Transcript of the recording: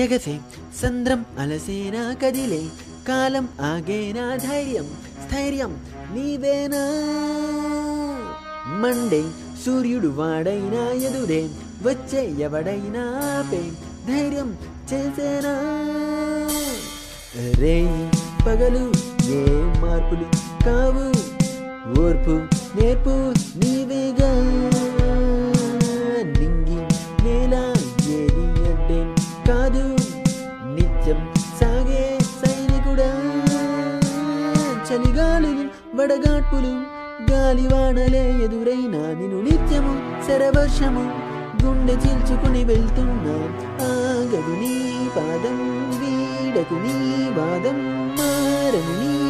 ఎగసే సంద్రం అలసేనా కదిలే కాలం ఆగేనా ధైర్యం స్థైర్యం నీవేనా మండే సూర్యుడు వాడైనా ఎదురే వచ్చే ఎవడైనా పే ధైర్యం చేసేనా రే పగలు ఏ మార్పులు కావు ఓర్పు నేర్పు నీవేగా నిత్యం సాగే సైనికుడా. చలిగాలులు వడగాడ్పులు గాలివానలే ఎదురైనా నిను నిత్యము శరవర్షము గుండె చీల్చుకుని వెళ్తున్నా. ఆగదు నీ పాదం వీడకు నీ వాదం మారని నీ